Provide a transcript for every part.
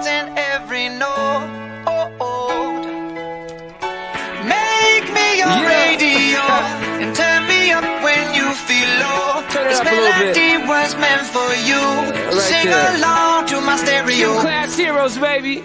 thoughts in every note. Make me your Yeah. radio and turn me up when you feel low. Turn it this up a little bit. melody was meant for you. right Sing there. along to my stereo. Class heroes, baby.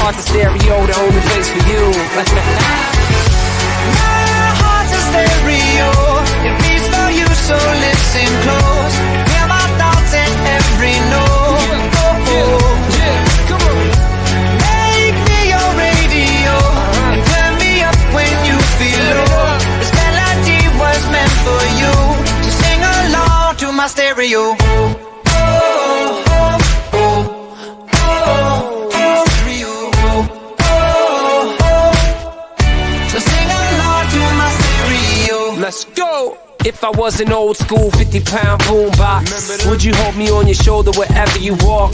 heart's a stereo, the only place for you. My heart's a stereo. It beats for you, so listen close. Hear my thoughts in every note. come on. Make me your radio and turn me up when you feel low. This melody was meant for you, so sing along to my stereo. If I was an old school 50 pound boombox, would you hold me on your shoulder wherever you walk?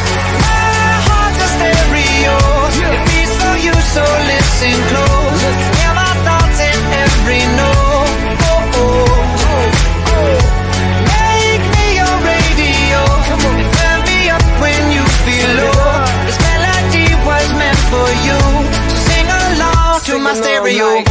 you, so listen close. Hear my thoughts in every note. Oh, oh. Make me your radio and turn me up when you feel low. This melody was meant for you, so sing along to my stereo.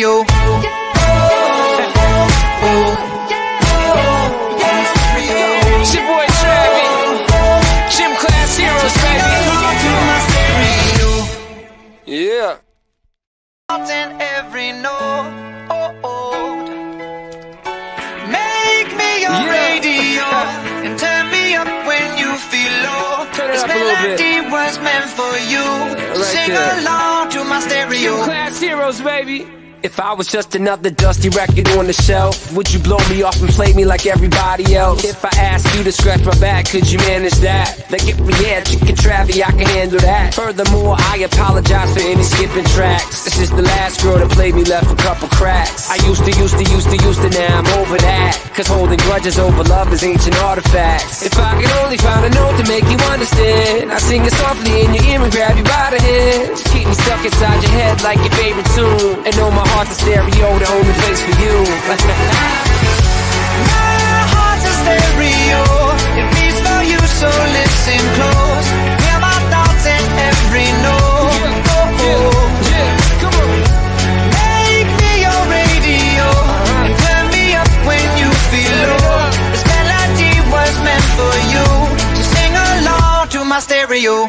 Baby. Yeah. in every note. Oh, oh. Make me your Yeah. radio and turn me up when you feel low. Turn this up a little bit. melody was meant for you. right Sing there. along to my stereo. Gym class heroes, baby. If I was just another dusty record on the shelf, would you blow me off and play me like everybody else? If I asked you to scratch my back, could you manage that? Like if we had chicken Travie, I can handle that. Furthermore, I apologize for any skipping tracks. This is the last girl that played me, left a couple cracks. I used to, used to, used to, used to, now I'm over that. Cause holding grudges over love is ancient artifacts. If I could only find a note to make you understand, I sing it softly in your ear and grab you by the hands. Keep me stuck inside your head like your favorite tune. And know my heart's a stereo, the only place for you. My heart's a stereo. It beats for you, so listen close. Stereo.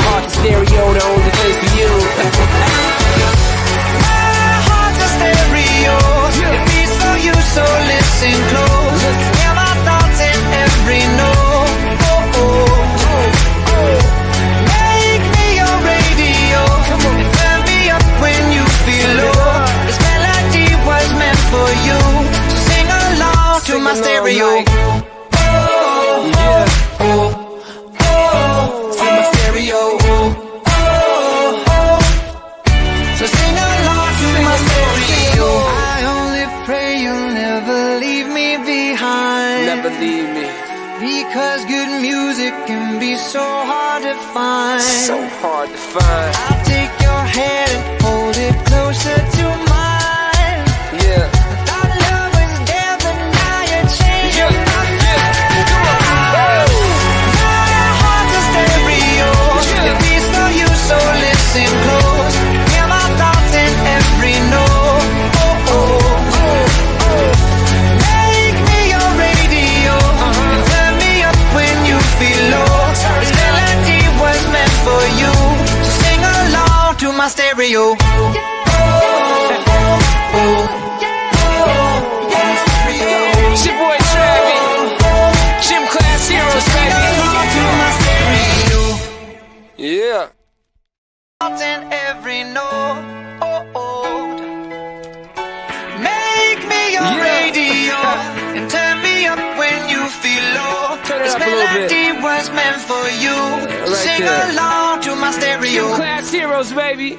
heart's a stereo, the only place for you. My heart's a stereo. It beats for you, so listen close. Was meant for you. right Sing there. along to my stereo. Class heroes, baby.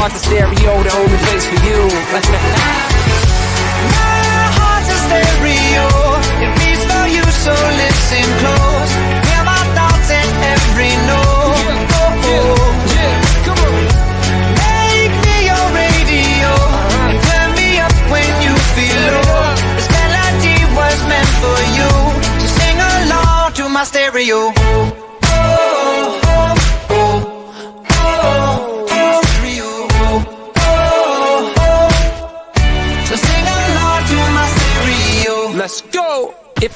heart's a stereo, the only place for you. My heart's a stereo. It beats for you, so listen close.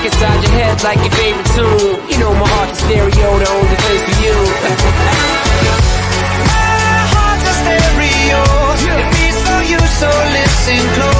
Stuck inside your head like your favorite tune. You know my heart's a stereo, the only place for you. My heart's a stereo. It beats for you, so listen close.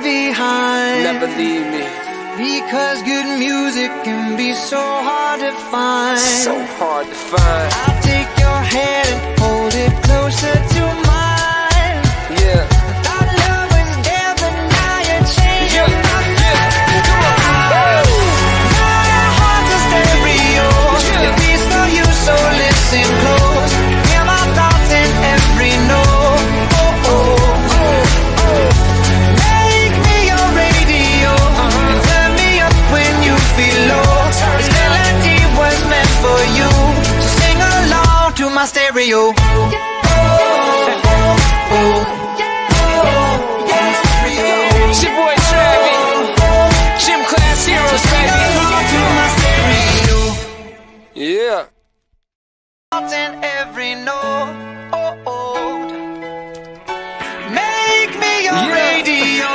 Behind. Never leave me. Because good music can be so hard to find. So hard to find. I'll take your hand and hold it closer in every note. Make me your Yeah. radio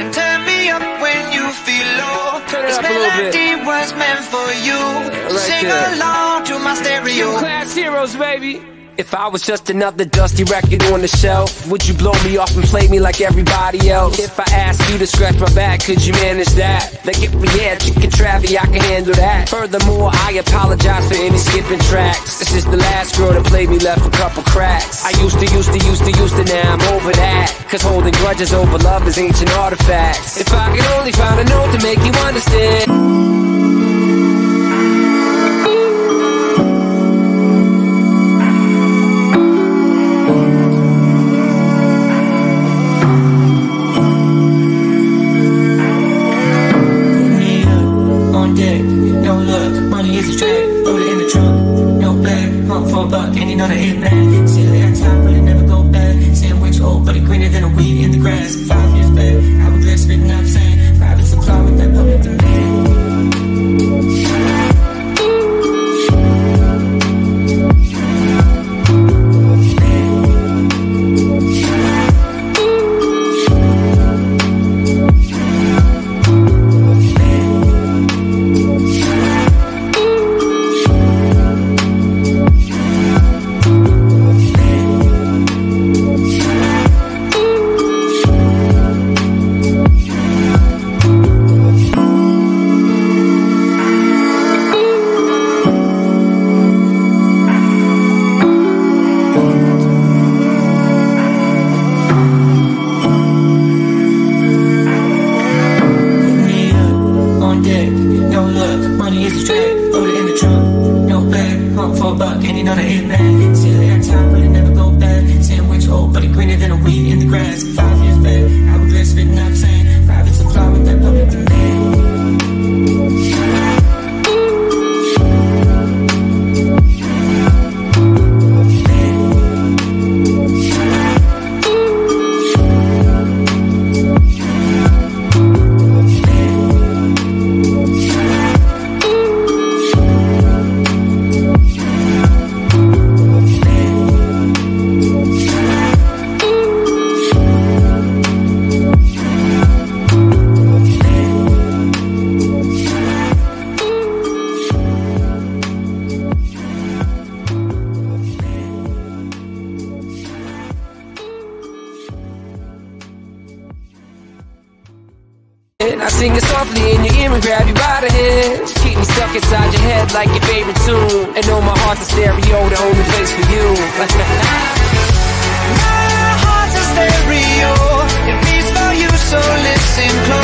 and turn me up when you feel low. This up a little bit. melody was meant for you. right Sing there. along to my stereo. class heroes, baby. If I was just another dusty record on the shelf, would you blow me off and play me like everybody else? If I asked you to scratch my back, could you manage that? Like if we had chicken Travie, I can handle that. Furthermore, I apologize for any skipping tracks. This is the last girl that played me left a couple cracks. I used to, used to, used to, used to, now I'm over that. Cause holding grudges over love is ancient artifacts. If I could only find a note to make you understand. My stereo, the only place for you. My heart's a stereo. It beats for you, so listen close.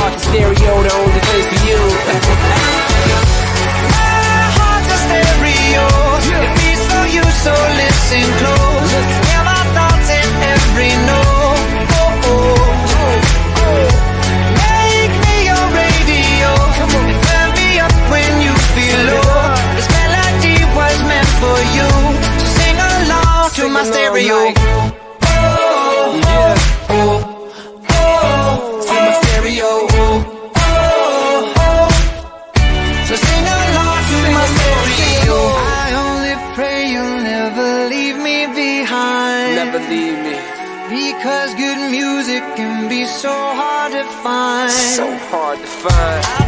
heart's a stereo, the only place for you. My heart's a stereo. It beats for you, so listen close. Hear my thoughts in every note. Oh, oh. Make me your radio. And turn me up when you feel low. This melody was meant for you. So sing along to my along stereo. like- So hard to find.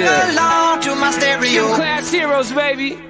Sing along to my stereo. Class Heroes, baby.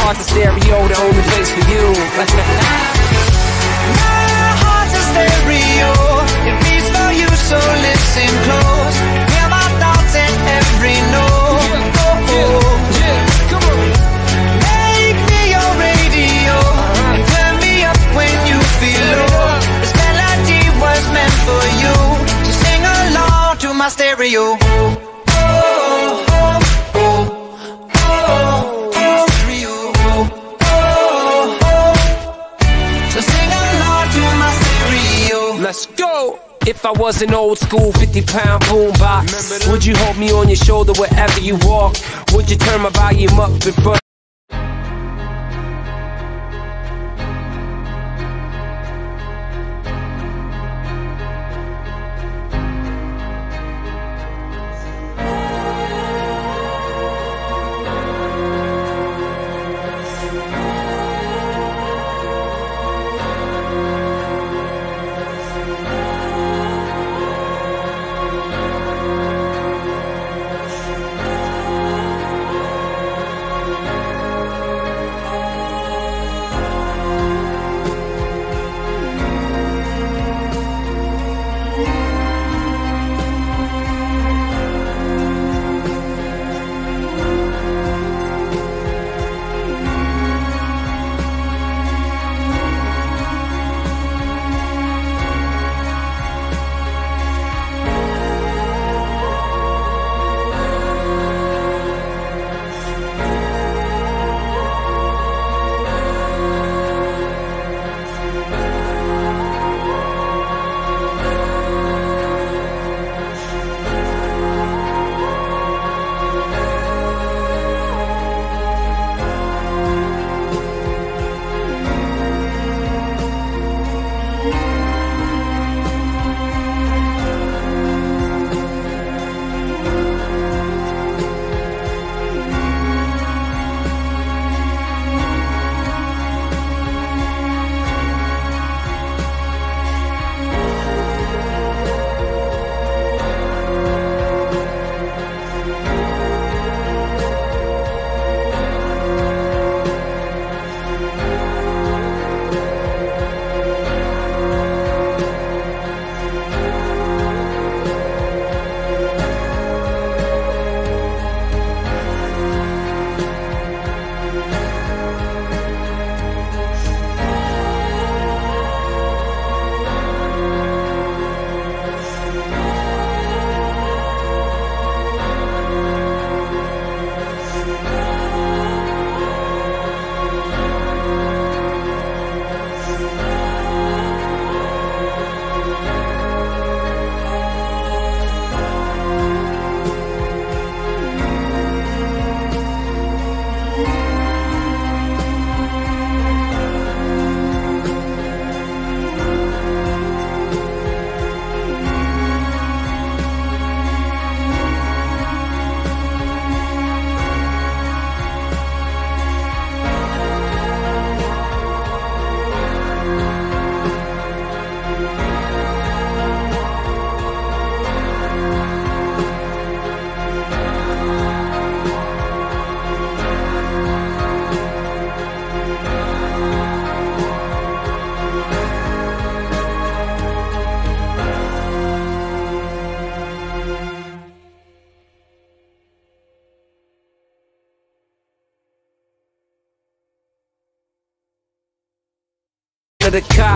heart's a stereo, the only place for you. My heart's a stereo, it beats for you, so listen close. I was an old school 50 pound boombox, would you hold me on your shoulder wherever you walk? Would you turn my volume up in front?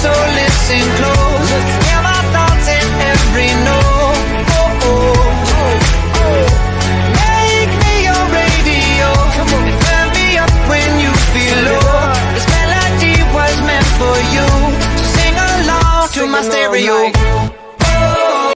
so listen close. Hear my thoughts in every note. Oh, oh. oh. Make me your radio. Turn me up when you feel low. This melody was meant for you. So sing along sing to my along stereo. Like